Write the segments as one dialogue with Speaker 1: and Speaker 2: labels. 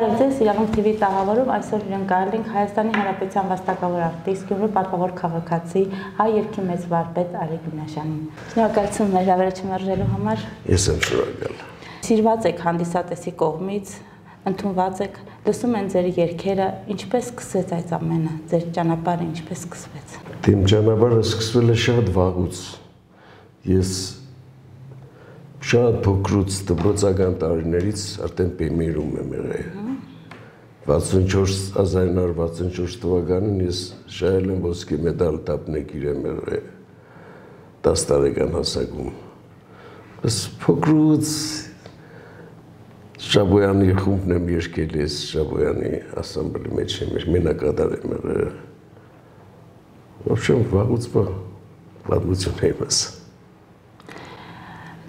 Speaker 1: Հանդես իրավունք TV տաղավարում այսօր իրեն կարել ենք Հայաստանի Հանրապետության վաստակավոր արտիստ, Գյումրու պատվավոր քաղաքացի, հայ երկի մեծ վարպետ Արեգ Գնաշյանին։ Շնորհակալություն մեր հավերաչի մերժելու համար։
Speaker 2: Ես եմ շնորհակալ։
Speaker 1: Սիրված եք հանդիսատեսի կողմից, ընդունված եք, լսում են ձեր երգերը, ինչպես սկսեց այդ ամենը, ձեր ճանապարհը ինչպես սկսվեց։
Speaker 2: Իմ ճանապարհը սկսվել է շատ վաղուց։ Ես շատ փոքրուց դպրոցական տարիներից արդեն պեմիրում եմ եղել։ 64 1964 թվականին ես շահել եմ ոսկի մեդալ տապնեկիր եմ եղել 10 տարեկան հասակում։ Բայց փոքրուց Շաբոյանի խումբն եմ երգել ես Շաբոյանի ասամբլի մեջ եմ մենակատար եմ եղել։ Ոբշեմ վաղուց պատմություն եմ ասա։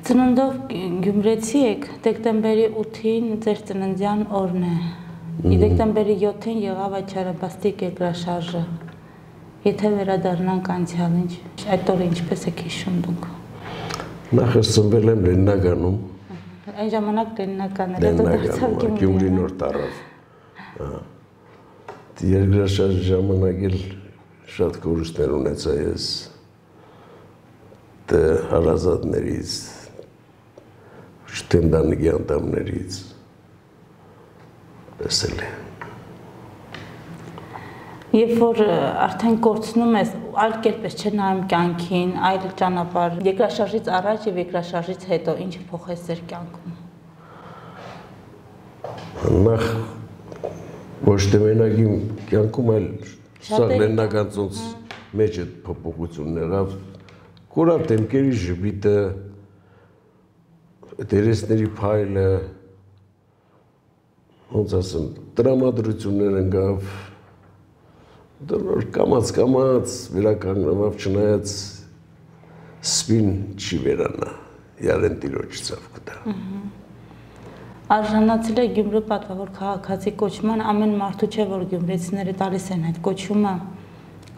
Speaker 1: Ծննդով Գյումրեցի եք, դեկտեմբերի 8-ին ձեր ծննդյան օրն է։ Դեկտեմբերի 7-ին եղավ այդ Չարաբաստիկ երկրաշարժը։ Եթե վերադառնանք անցյալին, այդ օրը ինչպես եք հիշում դուք։
Speaker 2: Նախ ես ծնվել եմ Լեննագանում,
Speaker 1: Այն ժամանակ Լեննական էր,
Speaker 2: հետո դարձավ Գյումրի նոր տարավ։ Երկրաշարժի ժամանակ էլ շատ կորուստներ ունեցա ես հարազատներից, շտենդանիքի անդամներից տեսել եմ։
Speaker 1: Երբ որ արդեն կորցնում ես, այլ կերպ ես չնայում կյանքին, այլ ճանապարհ, երկրաշարժից առաջ եւ երկրաշարժից հետո ինչ փոխեց ձեր կյանքում։
Speaker 2: Նախ ոչ թե մենակ իմ կյանքում, այլ սա լեննական ծոնց մեջ այդ փոփոխությունն եղավ։ Կորավ դեմքերի ժպիտը, դերեսների փայլը, ոնց ասեմ, տրամադրություններ ընկավ, դեռ կամած կամած վերականգնավ չնայած սպին չի վերանա յարեն տիրոջ ցավ կտա
Speaker 1: արժանացել է Գյումրու պատվավոր քաղաքացի կոչման ամեն մարդու չէ որ գյումրեցիները տալիս են այդ կոչումը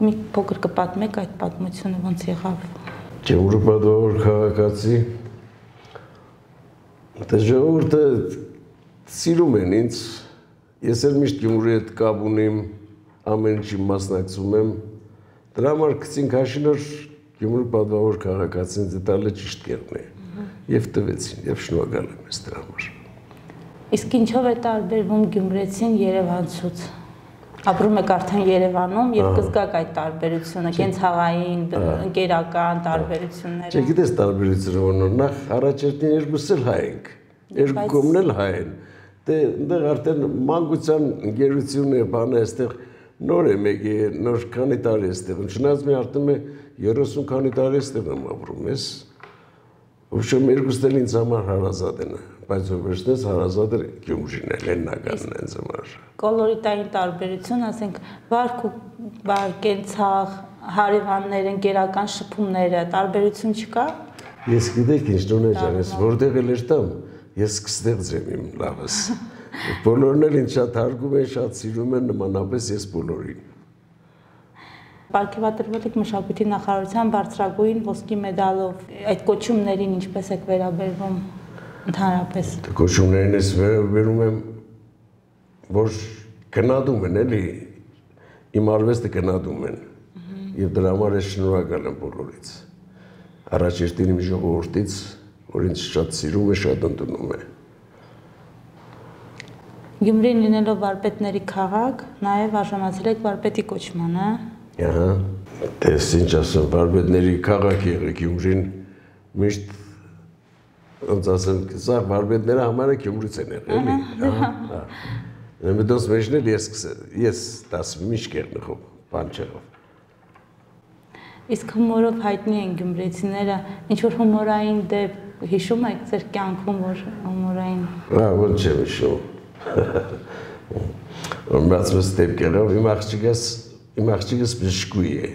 Speaker 1: մի փոքր կպատմեք այդ պատմությունը ոնց եղավ
Speaker 2: Գյումրու պատվավոր քաղաքացի դե ժողովուրդը սիրում են ինձ ես էլ միշտ Գյումրուի հետ կապ ունեմ ամեն ինչի մասնակցում եմ։ Դրա համար գցինք հաշինոր Գյումրու պատվավոր քաղաքացին դետալը ճիշտ կերն է։ Եվ տվեցին, եւ շնորհակալ եմ ես դրա համար։
Speaker 1: Իսկ ինչով է տարբերվում Գյումրեցին Երևանցուց։ Ապրում եք արդեն Երևանում եւ կզգաք այդ տարբերությունը, կենցաղային, ընկերական տարբերությունները։
Speaker 2: Չէ, գիտես տարբերությունը ոնոր նախ առաջերտին երկուս էլ հայ ենք։ Երկու կողմն էլ հայ են։ Դե այնտեղ արդեն մանկության ընկերությունն է, բանը այստեղ նոր է մեկի, նոր քանի տարի ստեղում, չնայած մի արդեն է 30 քանի տարի է ստեղում ապրում ես, Ուրիշ երկուսն էլ ինձ համար հարազատ են, բայց ով վերցնես հարազատ է Գյումրին էլ եննականն են զմար։
Speaker 1: Կոլորիտային տարբերություն, ասենք, վարք ու բարկենցաղ, հարևաններ, ընկերական շփումները, տարբերություն չկա։
Speaker 2: Ես գիտեք ինչ դոնե ջան, ես որտեղ էլ երտամ, ես կստեղծեմ իմ լավս։ Բոլորն էլ ինձ շատ հարգում են, շատ սիրում են, նմանապես ես բոլորին։
Speaker 1: Պարգևատրվել եք մշակույթի նախարարության բարձրագույն ոսկի մեդալով։ Այդ կոչումներին ինչպես եք վերաբերվում ընդհանրապես։
Speaker 2: Կոչումներին ես վերաբերում եմ, որ գնահատում են էլի, իմ արվեստը գնահատում են։ Եվ դրա համար ես շնորհակալ եմ բոլորից։ Առաջերտին իմ ժողովրդից, որ ինձ շատ սիրում է, շատ ընդունում է։
Speaker 1: Գյումրին լինելով վարպետների քաղաք, նաև արժանացել եք վարպետի կոչմանը։
Speaker 2: Ահա։ Դες ինչ ասեմ, վարպետների քաղաք եղեք Գյումրին միշտ ոնց ասեմ, սա վարպետները համարը Գյումրից են եղել, էլի։ Ահա։ Նեմդոս մեջն էլ ես ես 10 միշտ կերնխով, բան չեղավ։
Speaker 1: Իսկ հումորով հայտնի են գյումրեցիները, ինչ որ հումորային դեպ հիշում եք ձեր կյանքում, որ հումորային։
Speaker 2: Հա, ոնց չեմ հիշում։ Որ մացս դեպքերով իմ աղջիկս իմ աղջիկս բժշկուի է։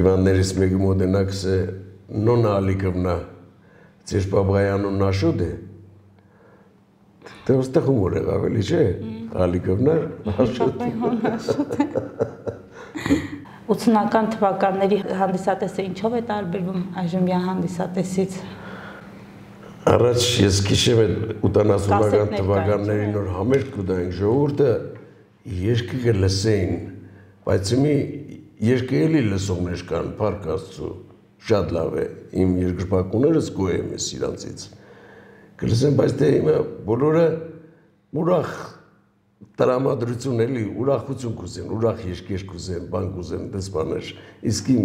Speaker 2: Իվաններից մեկի մոդենաքս է Նոնա Ալիկովնա ձեր բաբայանը նաշոտ է։ Դե ոստեղ հումոր եղավ էլի, չէ։ Ալիկովնա նաշոտ։
Speaker 1: 80-ական թվականների հանդիսատեսը ինչով է տարբերվում այժմյան հանդիսատեսից։
Speaker 2: Առաջ ես քիշեմ այդ 80-ական թվականների նոր համերգ կուտայինք ժողովուրդը երկը կլսեին, բայց մի երկը էլի լսողներ կան, փառք Աստծո, շատ լավ է։ Իմ երկրպագուներս գոյեմ ես իրանցից։ Կլսեն, բայց դե հիմա բոլորը ուրախ տրամադրություն էլի, ուրախություն կուզեն, ուրախ երկեր կուզեն, բան կուզեն, դες բաներ։ Իսկ իմ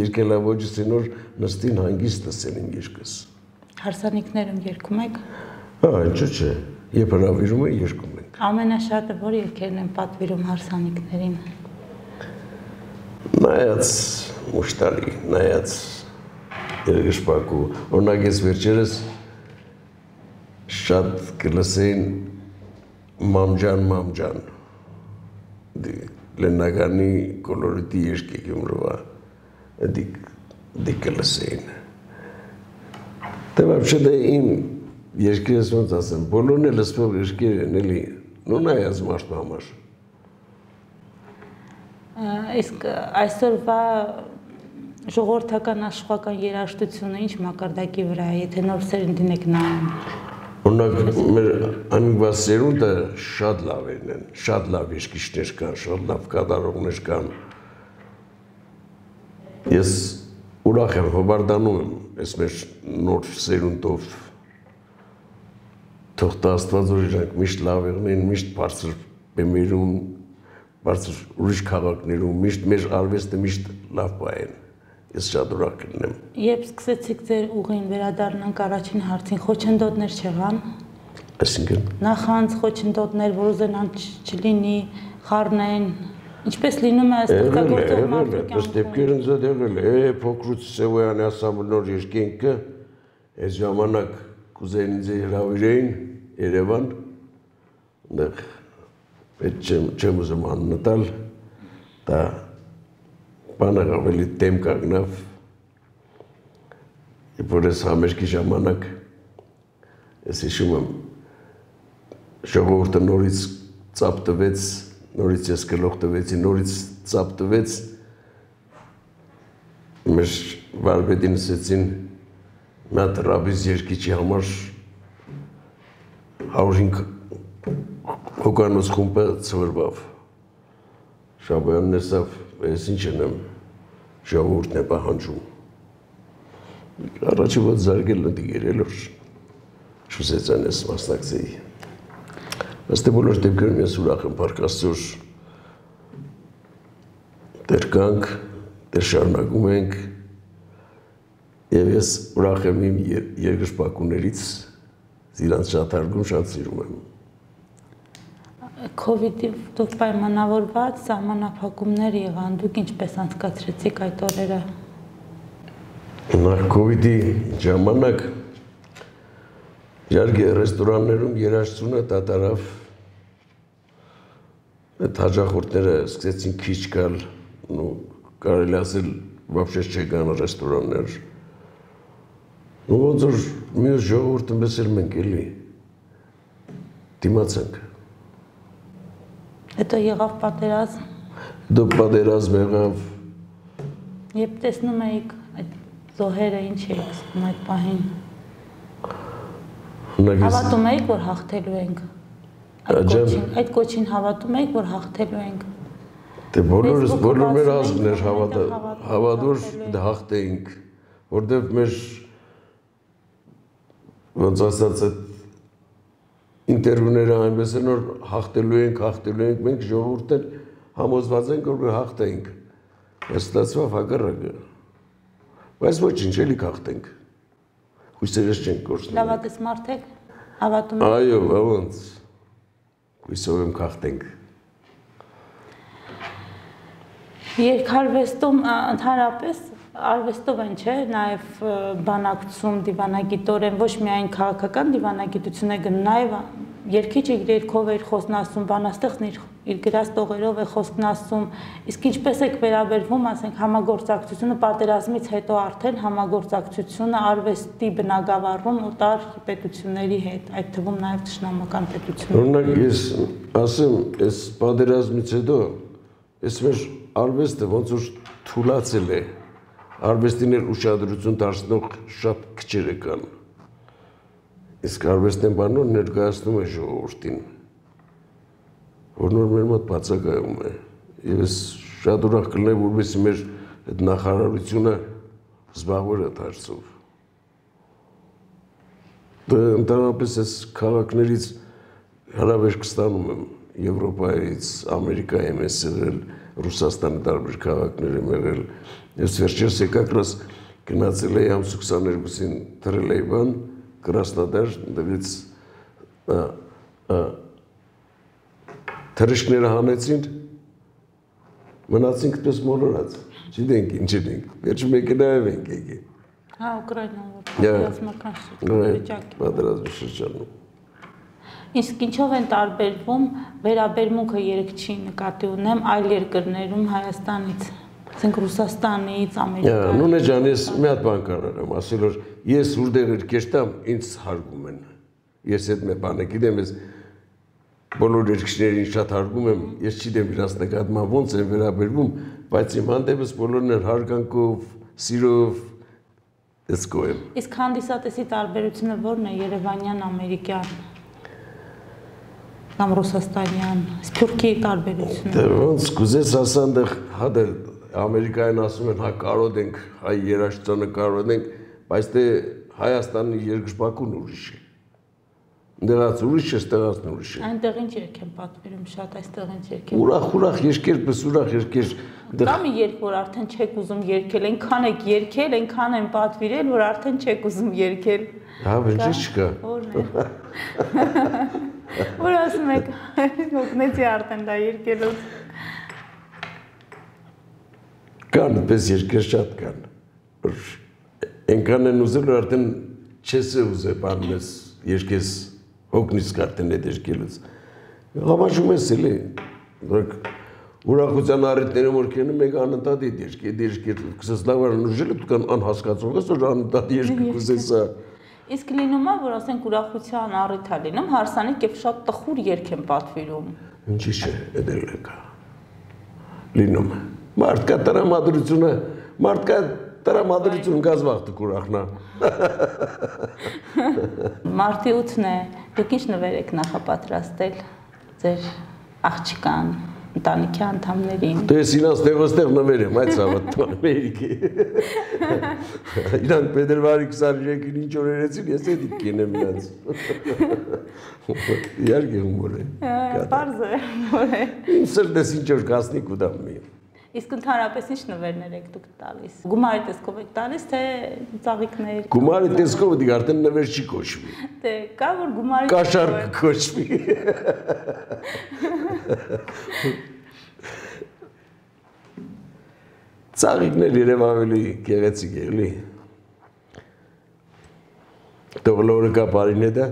Speaker 2: երկելավոճս նոր նստին հանգիստ լսեն իմ երկս։
Speaker 1: Հարսանիքներում երկում եք։
Speaker 2: Հա, ինչու՞ չէ։ Երբ հravirում է երկում ենք։
Speaker 1: Ամենաշատը որ երկերն են պատվիրում հարսանիքներին։
Speaker 2: Նայած մուշտալի, նայած երգշպակու, օրինակ ես վերջերս շատ կլսեին մամջան մամջան լեննագանի կոլորիտի երկի գյումրվա դիք դիք կլսեին Դե вообще դա իմ երկիրս ոնց ասեմ, բոլորն էլ լսվող երկիր են էլի, նո նայած մարդու համար։
Speaker 1: Իսկ այսօրվա ժողովրդական աշխուհական երաժշտությունը ինչ մակարդակի վրա է, եթե նոր սերնդին եք նայում։
Speaker 2: Օրինակ մեր անիգվա սերունդը շատ լավերն են, շատ լավ երգիչներ կան, շատ լավ կատարողներ կան։ Ես ուրախ եմ, հոբարդանում եմ այս մեր նոր սերունդով թող տա Աստված որ իրանք միշտ լավ եղնեն, միշտ բարձր բեմերում, բարձր ուրիշ քաղաքներում, միշտ մեր արվեստը միշտ լավ բայեն։ Ես շատ ուրախ կլինեմ։
Speaker 1: Երբ սկսեցիք ձեր ուղին վերադառնանք առաջին հարցին, խոչընդոտներ չեղան։
Speaker 2: Այսինքն
Speaker 1: Նախանց խոչընդոտներ, որ ուզենան չլինի, խառնեն, Ինչպես լինում է ստեղծագործող մարդու կյանքում։
Speaker 2: Ըստ դեպքեր ինձ եղել է, է փոքրուց Սևոյանի ասամբլոր երկինքը, այս ժամանակ կուզեին ինձ հրավիրեին Երևան, այնտեղ այդ չեմ չեմ ուզում աննտալ, դա բանը ավելի դեմ կանգնավ։ Երբ որ ես համերգի ժամանակ ես հիշում եմ ժողովուրդը նորից ծապ տվեց նորից ես գլուխ տվեցի, նորից ծապ տվեց, մեր վարպետին ասեցին նա տրաբիզ երկիչի համար 105 հոկանոց խումբը ծվրվավ։ Շաբայանն ասավ, ես ինչ եմ ժողովուրդն է պահանջում։ Առաջի ոտ զարգել նտի գերելով շուսեցան ես մասնակցեի։ Ըստ բոլոր դեպքերում ես ուրախ եմ Փարքաստուր դեր կանք, դեր շարունակում ենք եւ ես ուրախ եմ իմ երկրպագուներից իրանց շատ հարգում, շատ սիրում եմ։
Speaker 1: Covid-ի դուք պայմանավորված սահմանափակումներ եղան, դուք ինչպես անցկացրեցիք այդ օրերը։
Speaker 2: Նախ Covid-ի ժամանակ իհարկե ռեստորաններում երաժշտությունը դատարավ։ Այդ հաջախորդները սկսեցին քիչ գալ, ու կարելի ասել вообще չեկան ռեստորաններ։ Ոնց որ մեր ժողովուրդը մեզ էլ մենք էլի դիմացանք
Speaker 1: Հետո եղավ պատերազմ։
Speaker 2: Դու պատերազմ եղավ։
Speaker 1: Երբ տեսնում էիք այդ զոհերը, ինչ էիք զգում այդ պահին։ Հավատում եք, որ հաղթելու ենք։ Այդ կոչին, այդ կոչին հավատում եք, որ հաղթելու ենք։
Speaker 2: Դե բոլորս բոլոր մեր ազգներ հավատա հավատոր հաղթեինք, որտեվ մեր ոնց ասած այդ ինտերվյուները այնպես են որ հաղթելու ենք, հաղթելու ենք, մենք ժողովուրդն համոզված ենք որ հաղթեինք։ Բայց ստացվավ հակառակը։ Բայց ոչինչ էլի հաղթենք հույսերս չենք կորցնում։
Speaker 1: Լավատես մարդ եք, հավատում եք։
Speaker 2: Այո, ոնց։ Հույսով եմ քաղտենք։
Speaker 1: Երկարվեստում ընդհանրապես արվեստով են, չէ, նաև բանակցում դիվանագիտորեն ոչ միայն քաղաքական դիվանագիտություն է գնում, նաև երկիչը իր երկով էր խոսքն ասում, բանաստեղծն իր իր գրած տողերով է խոսքն ասում, իսկ ինչպես եք վերաբերվում, ասենք, համագործակցությունը պատերազմից հետո արդեն համագործակցությունը արվեստի բնագավառում օտար պետությունների հետ, այդ թվում նաև ճշնամական պետությունների։
Speaker 2: Օրինակ ես ասեմ, այս պատերազմից հետո այս մեր արվեստը ոնց որ թուլացել է արվեստին էլ ուշադրություն դարձնող շատ քչերը կան։ Իսկ արվեստեն բանոն ներկայացնում է ժողովրդին, որ նոր մեր մոտ բացակայում է։ Եվ ես շատ ուրախ կլինեմ, որովհետեւ մեր այդ նախարարությունը զբաղվեր այդ հարցով։ Դե ընդհանրապես այս քաղաքներից հրավեր կստանում եմ Եվրոպայից, Ամերիկայից ես եղել, Ռուսաստանի տարբեր քաղաքներ եմ եղել։ Ես վերջերս եկակրաս գնացել էի ամսու 22-ին դրել էի բան Կրասնոդար, դրից թրիշկները հանեցին, մնացինք այդպես մոլորած։ Չգիտենք ինչ ենք։ Վերջը մեքենայով ենք եկել։
Speaker 1: Հա, Ուկրաինայով պատերազմական շրջան։
Speaker 2: Պատերազմի շրջանում։
Speaker 1: Իսկ ինչով են տարբերվում վերաբերմունքը երգչի նկատի ունեմ այլ երկրներում Հայաստանից, ասենք Ռուսաստանից, Ամերիկայից։
Speaker 2: Նույնը ջան, ես մի հատ բան կարամ ասել, որ ես ուրդեր երկեշտամ ինձ հարգում են։ Ես այդ մի բանը գիտեմ, ես բոլոր երկրներին շատ հարգում եմ, ես չգիտեմ իրանց նկատմամբ ոնց են վերաբերվում, բայց իմ հանդեպս բոլորն են հարգանքով, սիրով
Speaker 1: Իսկ հանդիսատեսի տարբերությունը ո՞րն է Երևանյան, ամերիկյան կամ ռուսաստանյան, սփյուռքի տարբերությունը։
Speaker 2: Դե ոնց կուզես ասանդեղ հադը Ամերիկայում ասում են հա կարոտ ենք, հայ երաժշտությունը կարոտ ենք, բայց դե Հայաստանի երկրպագուն ուրիշ է։ Դրանց ուրիշ է, ստեղած ուրիշ է։
Speaker 1: Այնտեղ ինչ երգ են պատվիրում շատ, այստեղ ինչ երգ են։
Speaker 2: Ուրախ, ուրախ երկեր, պես ուրախ երկեր։
Speaker 1: Կամ երբ որ արդեն չեք ուզում երգել, այնքան եք երգել, այնքան են պատվիրել, որ արդեն չեք ուզում երգել։
Speaker 2: Հա, ինչ չկա։
Speaker 1: Որն է։ Որ ասում եք, օգնեցի արդեն դա երգելով։
Speaker 2: Կան, պես երկեր շատ կան։ Որ այնքան են ուզել, որ արդեն չես ուզե բանես երկես հոգնից արդեն այդ երկելուց։ Համաշխում ես էլի։ Որ ուրախության առիթներում որ կենում մեկ անընդհատ է դերք, դերք կսես լավ անուժել դու կան անհասկացող ես որ անընդհատ երկ կուզես սա։
Speaker 1: Իսկ լինում է որ ասենք ուրախության առիթ է լինում հարսանիք եւ շատ տխուր երկ են պատվիրում։
Speaker 2: Ինչի՞ չէ, դա էլ կա։ Լինում է։ Մարդկա տրամադրությունը, մարդկա տրամադրություն գազվախտը կուրախնա։
Speaker 1: Մարտի 8-ն է։ Դուք ինչ նվեր եք նախապատրաստել ձեր աղջկան ընտանիքի անդամներին։
Speaker 2: Դե ես իրանց տեղոստեղ նվեր եմ այդ սավատը Ամերիկի։ Իրանք փետրվարի 23-ին ինչ օր երեցին, ես էդի կինեմ իրանց։ Իհարկե հումոր է։
Speaker 1: Պարզ է, հումոր է։
Speaker 2: Ինձ սրտես ինչ որ կասնի կուտամ մի։
Speaker 1: Իսկ ընդհանրապես ինչ նվերներ եք դուք տալիս։ Գումարի տեսքով եք տալիս, թե ծաղիկներ։
Speaker 2: Գումարի տեսքով դի արդեն նվեր չի կոչվի։
Speaker 1: Դե կա որ գումարի
Speaker 2: Կաշար կոչվի։ Ծաղիկներ երև ավելի գեղեցիկ է, էլի։ Տողլորը կա բարին է դա։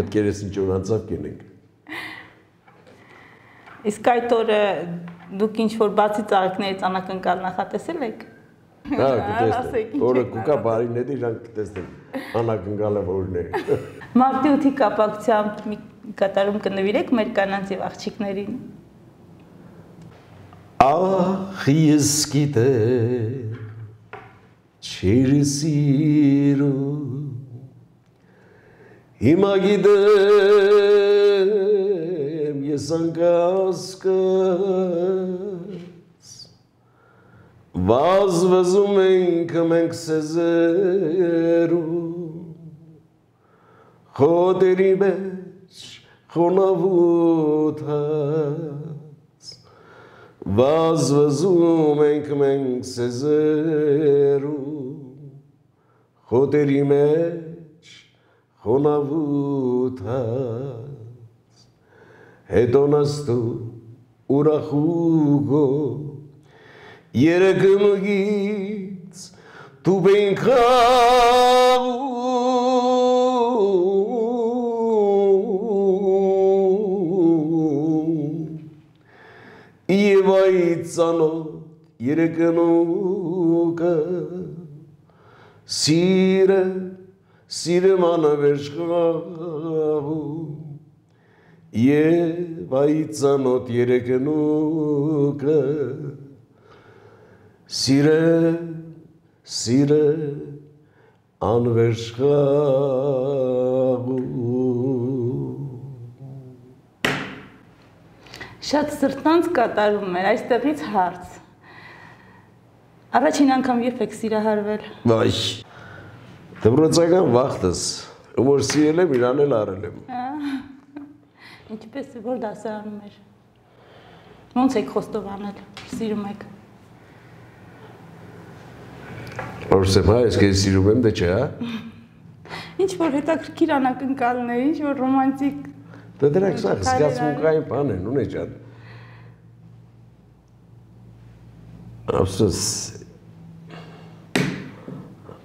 Speaker 2: Մտքերս ինչ որ անցավ կենենք։
Speaker 1: Իսկ այդ օրը դուք ինչ որ բացի ծաղիկներից անակնկալ նախատեսել եք։
Speaker 2: Հա, կտեսնեմ։ Օրը կուկա բարին է իրանք կտեսնեմ։ Անակնկալը որն է։
Speaker 1: Մարտի 8-ի կապակցությամբ մի կատարում կնվիրեք մեր կանանց եւ աղջիկներին։
Speaker 2: Ախ, ես գիտե չիր սիրում Հիմա գիտեմ ես անկասկած Վազվզում ենք մենք սեզերում Խոտերի մեջ խոնավութած Վազվզում ենք մենք սեզերում Խոտերի մեջ խոնավութած Հետո նստու ուրախուգո Երեգմգից դու բենքավ Եվ այդ ծանոտ երեգնուկը Սիրը, սիրը մանավեշխաղում Եվ այդ ծանոտ երեգնուկը Սիրը, սիրը անվերջ խաղու
Speaker 1: Շատ սրտանց կատարում էր, այստեղից հարց։ Առաջին անգամ երբ եք սիրահարվել։
Speaker 2: Վայ։ Դպրոցական վախտս, որ սիրել եմ, իրան էլ արել եմ։
Speaker 1: Ինչպես է որ դասարանում էր։ Ոնց եք խոստովանել։ Սիրում եք։
Speaker 2: Որսեմ հա, ես քեզ սիրում եմ, դե չէ, հա։
Speaker 1: Ինչ որ հետաքրքիր անակնկալներ, ինչ որ ռոմանտիկ
Speaker 2: Դե դրանք սա զգացմունքային բան են, ունե ջան։ Ափսոս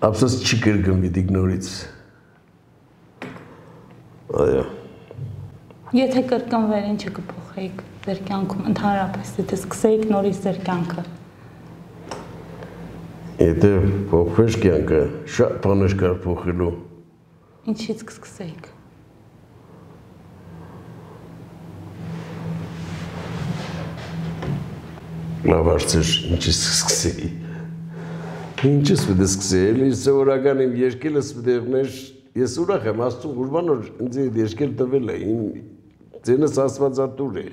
Speaker 2: Ափսոս չի կրկնվի դիգնորից։ Այո։
Speaker 1: Եթե կրկնվեր, ինչը կփոխեիք ձեր կյանքում ընդհանրապես, եթե սկսեիք նորից ձեր կյանքը։
Speaker 2: Եթե փոխվեր կյանքը, շատ բաներ կար փոխելու։
Speaker 1: Ինչից կսկսեիք։
Speaker 2: Լավ արծեր, ինչից սկսեի։ Ինչից պետք է սկսեի, էլի սովորական իմ երկելս պետք է ես ուրախ եմ, աստծուն ուրբան որ ինձ երկել տվել է, իմ ձենս աստվածատուր է։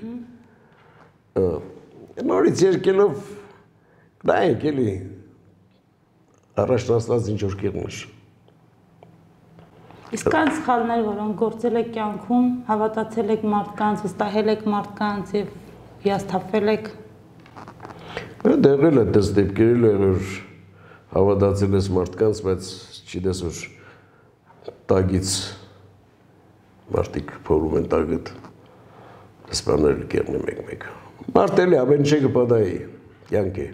Speaker 2: Նորից երկելով դա ենք էլի առաջնացած ինչ որ կերնուշ։
Speaker 1: Իսկ կան սխալներ, որոնք գործել եք կյանքում, հավատացել եք մարդկանց, վստահել եք մարդկանց եւ հիասթափվել եք
Speaker 2: Դեղել է դες դեպքերել է որ հավատացել ես մարդկանց, բայց չիտես որ տագից մարդիկ փորում են տագդ սպանել կերնի մեկ-մեկ։ Մարտելի ամեն ինչը կպատայի, կյանք է։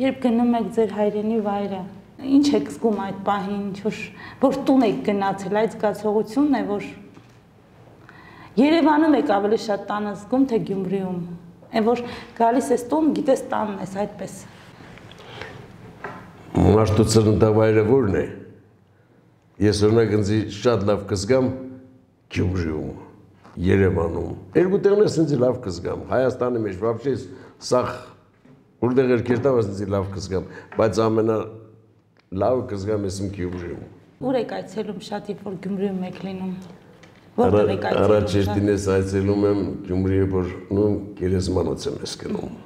Speaker 1: Երբ գնում եք ձեր հայրենի վայրը, ինչ եք զգում այդ պահին, ինչ որ որ տուն եք գնացել, այդ զգացողությունն է, որ Երևանում եք ավելի շատ տանը զգում, թե Գյումրիում։ Այն որ գալիս ես տուն, գիտես տանն ես այդպես։
Speaker 2: Մարդու ծննդավայրը ո՞րն է։ Ես օրինակ ինձ շատ լավ կզգամ Գյումրիում, Երևանում։ Երկու տեղն է սենց լավ կզգամ։ Հայաստանի մեջ բավջե սախ որտեղ էր կերտավ սենց լավ կզգամ, բայց ամենա լավը կզգամ ես իմ Գյումրիում։
Speaker 1: Ուր եք այցելում շատ իբ որ Գյումրիում եք լինում։ Որտեղ եք այցելում։
Speaker 2: Առաջերտին ես այցելում եմ Գյումրիը, որ նույն գերեզմանոց եմ ես գնում։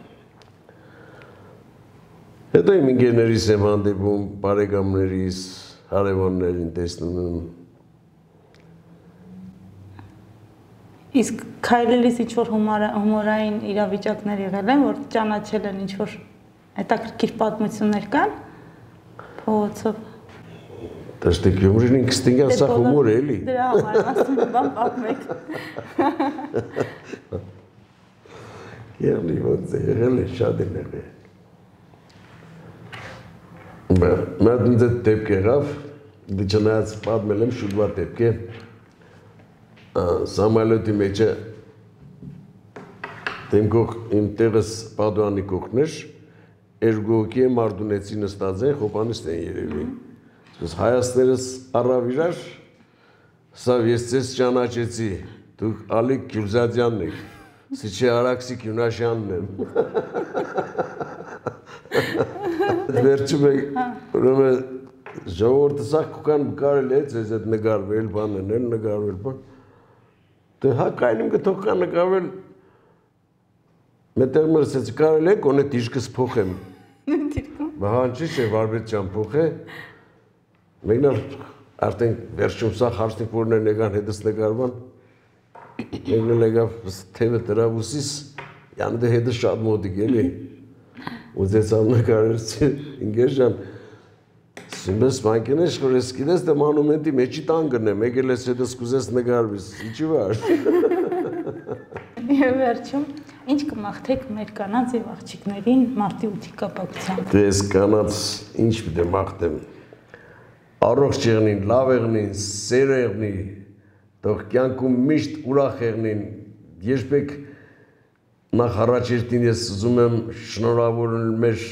Speaker 2: Հետո իմ ինգեներիս եմ հանդիպում, բարեկամներիս, հարևաններին տեսնում եմ
Speaker 1: Իսկ քայլելիս ինչ որ հումորային իրավիճակներ եղել են, որ ճանաչել են ինչ որ հետաքրքիր պատմություններ կան? Փողոցով։
Speaker 2: Դաշտի Գյումրին ինքս տինգա սա հումոր է էլի։
Speaker 1: Դրա համար ասում եմ, բան պատմեք։
Speaker 2: Երնի ոնց է եղել է շատ է եղել։ Մատ ինձ դեպք եղավ, դի չնայած պատմել եմ շուտվա դեպք է, Սամալյոտի մեջը դեմ կող իմ տեղս Պադուանի կողքներ, երկուքի մարդունեցի նստած են, խոպանիստ են երևի։ Ես հայաստերս առավ իրար, սա ես ձեզ ճանաչեցի, դուք Ալիկ Գյուլզադյանն եք, Սիչի Արաքսի Կյունաշյանն եմ։ Վերջում եք, ուրեմն ժողովուրդը սա կան կարել է ձեզ այդ նկարվել, բանն էլ նկարվել, բան։ Դե հա կայնում կթող կա նկարվել Մետեղ մրսեց կարել է կոնե դիշկս փոխեմ։ Բահանջի չէ վարվեց ջան փոխե։ Մեկնալ արդեն վերջում սա խարստիկ որներ եկան հետս նկարվան։ Մեկնել եկավ թևը դրավ ուսիս, յան դե հետը շատ մոդիկ էլի։ Ուզեցավ նկարել ինգեր ջան, Սիմես մանկենես որ ես գիտես դե մանումենտի մեջի տան գնեմ, եկել ես հետո սկուզես նկարվիս, ինչի վար։
Speaker 1: Եվ վերջում ինչ կմաղթեք մեր կանանց եւ աղջիկներին մարտի 8-ի կապակցությամբ։
Speaker 2: Դե ես կանանց ինչ պիտի մաղթեմ։ Առողջ եղնին, լավ եղնին, սեր եղնի, թող կյանքում միշտ ուրախ եղնին, երբեք նախ առաջերտին ես ուզում եմ շնորհավորել մեր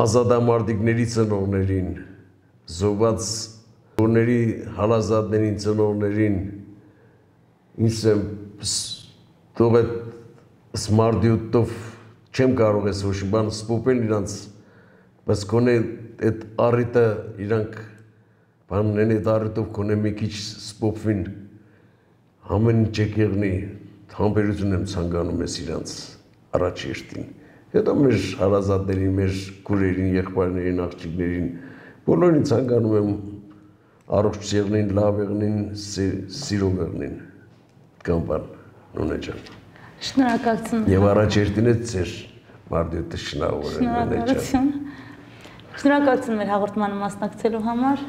Speaker 2: ազատամարտիկների ծնողներին, զոհված օրների հալազատներին ծնողներին, ինչ եմ թող այդ սմարդյութով չեմ կարող ես ոչ բան սպոպել իրանց, բայց կոնե այդ առիթը իրանք բանն այդ առիթով կոնե մի քիչ սփոփվին ամեն ինչ եկեղնի համբերություն եմ ցանկանում ես իրանց առաջ երթին հետո մեր հարազատներին մեր քուրերին եղբայրներին աղջիկներին բոլորին ցանկանում եմ առողջ եղնին լավ եղնին սիրով եղնին կամ բան նույնը ջան
Speaker 1: Շնորհակալություն։
Speaker 2: Եվ առաջ երթին է ձեր մարդու շնորհավորել
Speaker 1: Շնորհակալություն։ Շնորհակալություն մեր հաղորդմանը մասնակցելու համար։